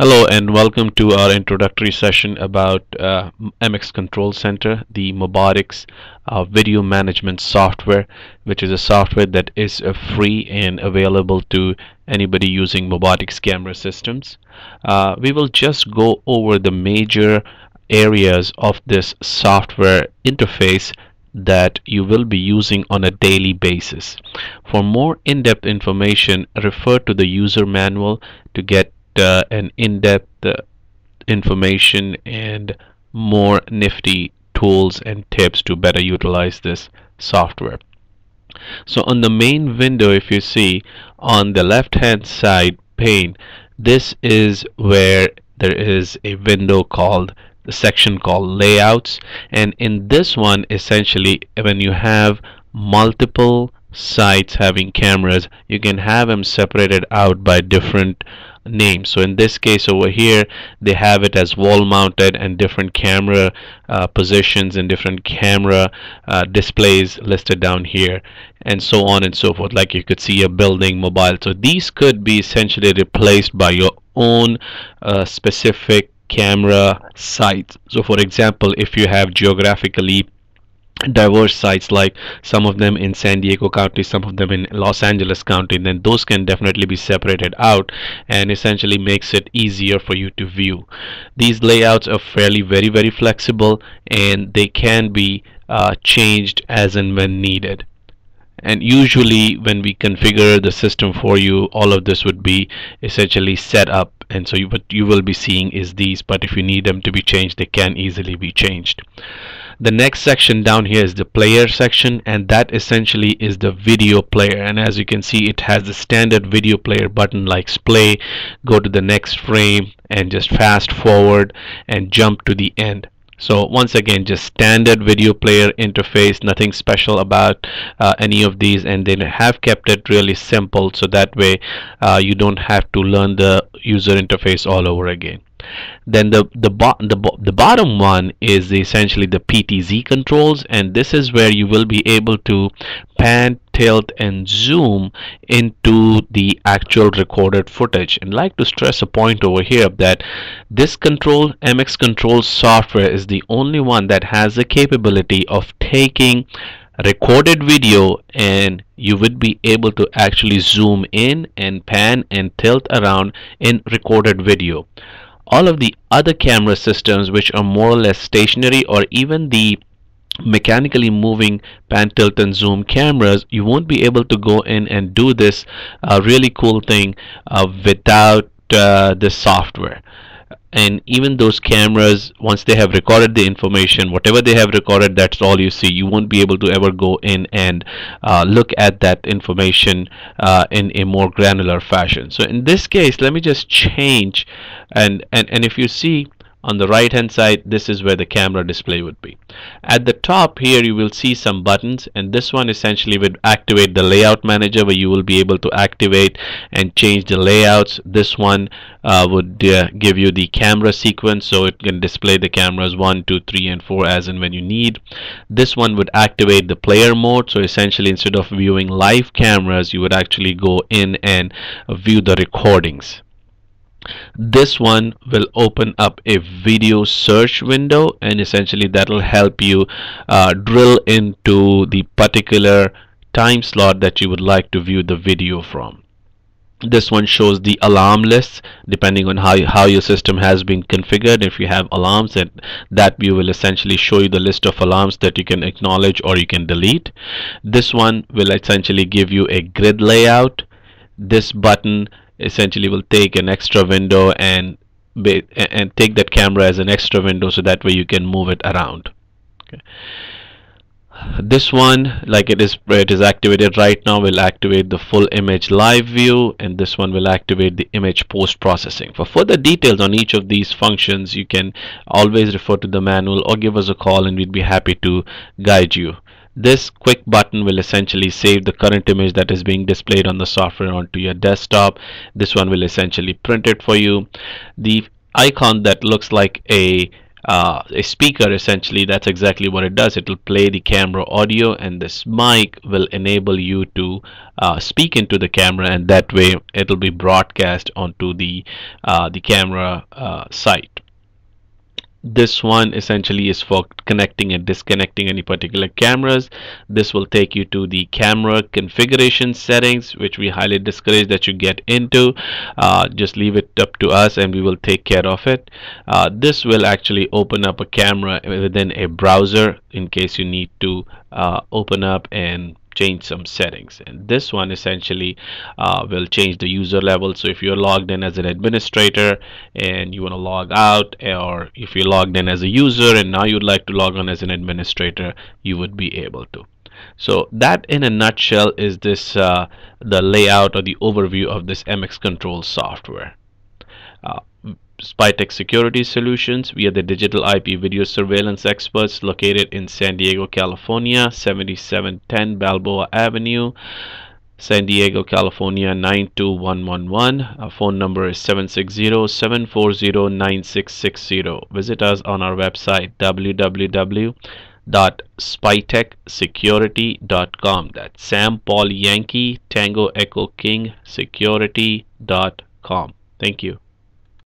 Hello and welcome to our introductory session about uh, MX Control Center, the Mobotix uh, video management software, which is a software that is uh, free and available to anybody using Mobotix camera systems. Uh, we will just go over the major areas of this software interface that you will be using on a daily basis. For more in-depth information, refer to the user manual to get an in-depth uh, information and more nifty tools and tips to better utilize this software. So on the main window if you see on the left hand side pane this is where there is a window called the section called layouts and in this one essentially when you have multiple sites having cameras you can have them separated out by different names so in this case over here they have it as wall mounted and different camera uh, positions and different camera uh, displays listed down here and so on and so forth. Like you could see a building mobile. So these could be essentially replaced by your own uh, specific camera sites. So for example if you have geographically diverse sites like some of them in San Diego County some of them in Los Angeles County then those can definitely be separated out and essentially makes it easier for you to view. These layouts are fairly very very flexible and they can be uh, changed as and when needed. And usually when we configure the system for you all of this would be essentially set up. And so you, what you will be seeing is these but if you need them to be changed they can easily be changed the next section down here is the player section and that essentially is the video player. And as you can see it has the standard video player button like play go to the next frame and just fast forward and jump to the end. So once again just standard video player interface nothing special about uh, any of these and they have kept it really simple so that way uh, you don't have to learn the user interface all over again then the the, bo the, bo the bottom one is essentially the PTZ controls and this is where you will be able to pan tilt and zoom into the actual recorded footage. And like to stress a point over here that this control MX control software is the only one that has the capability of taking recorded video and you would be able to actually zoom in and pan and tilt around in recorded video all of the other camera systems which are more or less stationary or even the mechanically moving pan tilt and zoom cameras you won't be able to go in and do this uh, really cool thing uh, without uh, the software and even those cameras once they have recorded the information whatever they have recorded that's all you see. You won't be able to ever go in and uh, look at that information uh, in a more granular fashion. So in this case let me just change. And and, and if you see on the right hand side this is where the camera display would be. At the top here you will see some buttons and this one essentially would activate the layout manager where you will be able to activate and change the layouts. This one uh, would uh, give you the camera sequence so it can display the cameras 1 2 3 and 4 as and when you need. This one would activate the player mode so essentially instead of viewing live cameras you would actually go in and view the recordings this one will open up a video search window and essentially that will help you uh, drill into the particular time slot that you would like to view the video from. This one shows the alarm list depending on how, how your system has been configured. If you have alarms that that view will essentially show you the list of alarms that you can acknowledge or you can delete. This one will essentially give you a grid layout. This button essentially will take an extra window and and take that camera as an extra window so that way you can move it around. Okay. this one like it is it is activated right now will activate the full image live view and this one will activate the image post processing for further details on each of these functions you can always refer to the manual or give us a call and we'd be happy to guide you this quick button will essentially save the current image that is being displayed on the software onto your desktop. This one will essentially print it for you. The icon that looks like a uh, a speaker essentially that's exactly what it does it will play the camera audio and this mic will enable you to uh, speak into the camera and that way it'll be broadcast onto the uh, the camera uh, site this one essentially is for connecting and disconnecting any particular cameras. This will take you to the camera configuration settings which we highly discourage that you get into. Uh, just leave it up to us and we will take care of it. Uh, this will actually open up a camera within a browser in case you need to uh, open up and change some settings. And this one essentially uh, will change the user level. So if you're logged in as an administrator and you want to log out or if you're logged in as a user and now you'd like to log on as an administrator you would be able to. So that in a nutshell is this uh, the layout or the overview of this MX Control software. Uh, Spytek Security Solutions. We are the digital IP video surveillance experts located in San Diego, California, 7710 Balboa Avenue. San Diego, California 92111. Our phone number is 760-740-9660. Visit us on our website www.spyteksecurity.com. That's Sam Paul Yankee Tango Echo King Security.com. Thank you.